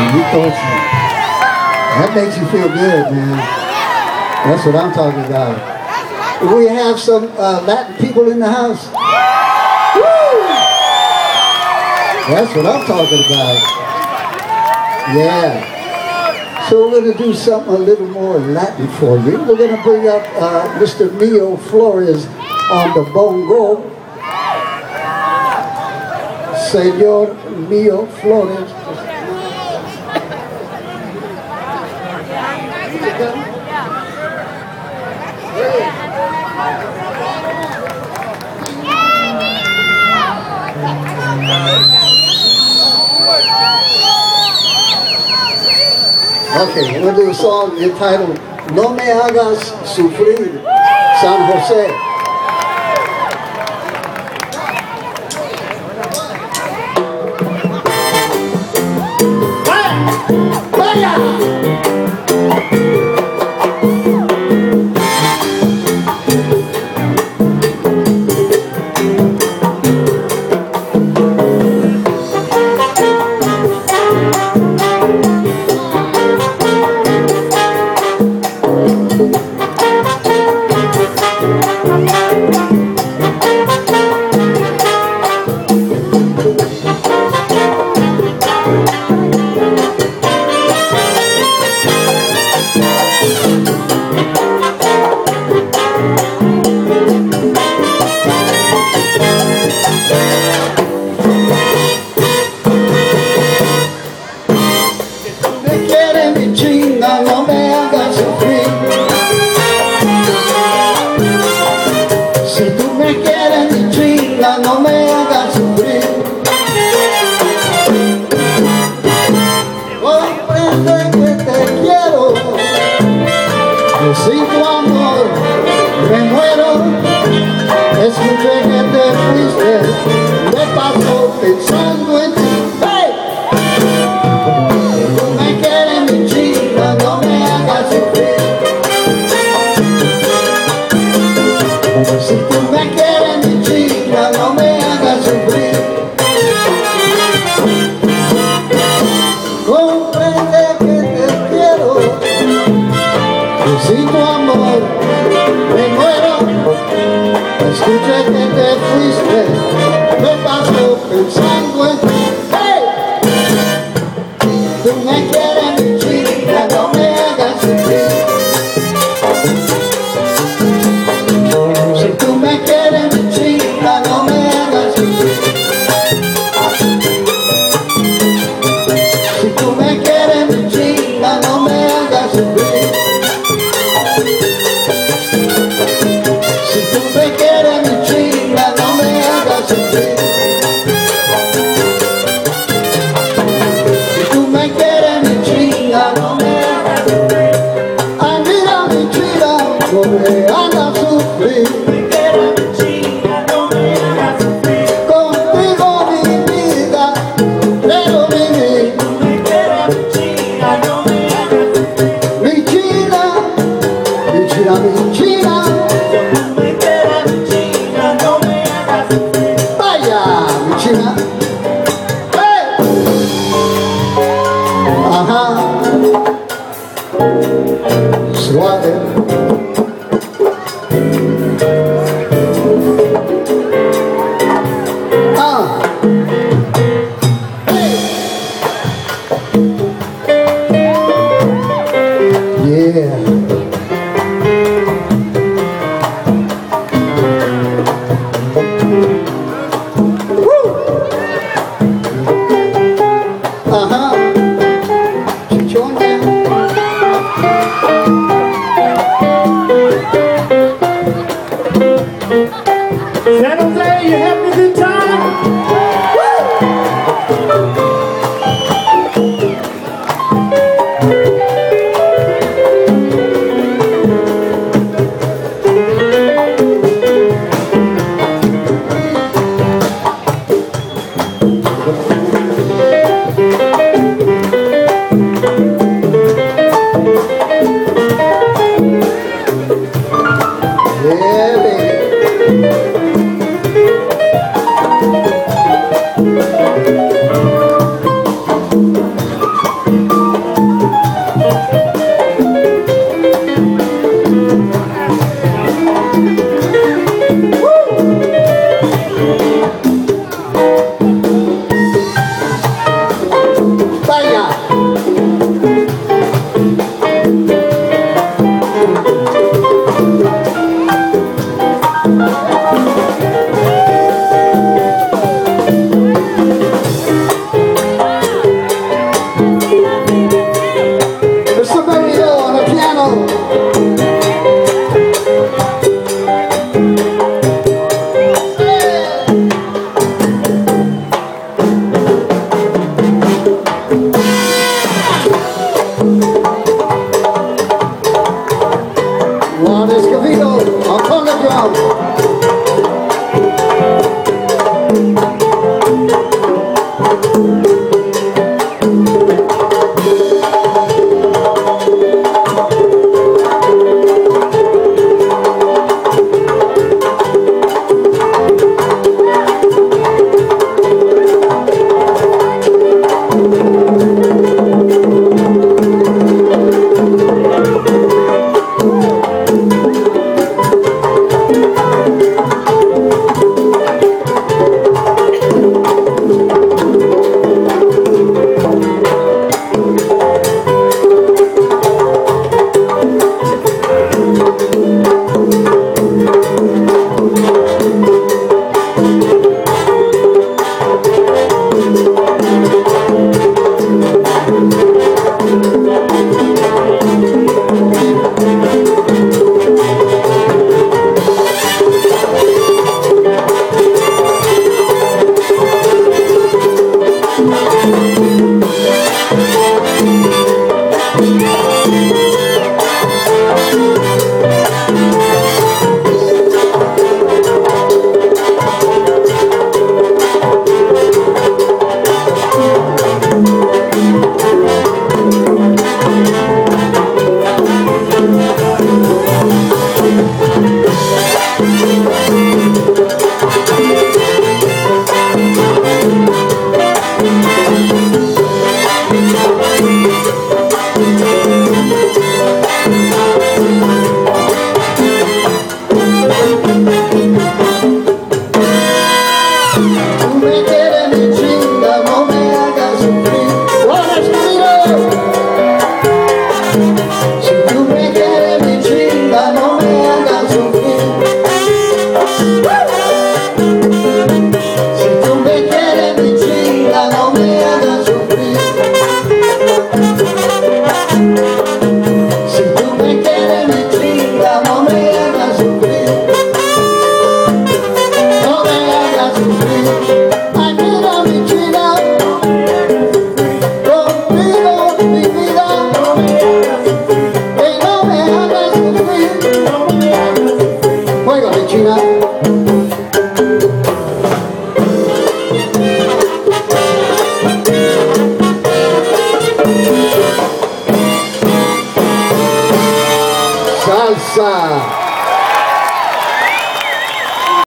And thought you, that makes you feel good, man. That's what I'm talking about. We have some uh, Latin people in the house. Woo! That's what I'm talking about. Yeah. So we're going to do something a little more Latin for you. We're going to bring up uh, Mr. Mio Flores on the bongo. Senor Mio Flores. Okay, we're going to do a song entitled No Me Hagas Sufrir, San Jose. Escuché que te fuiste, me paso pensando en ti. Thank you. Aê, bem Mira.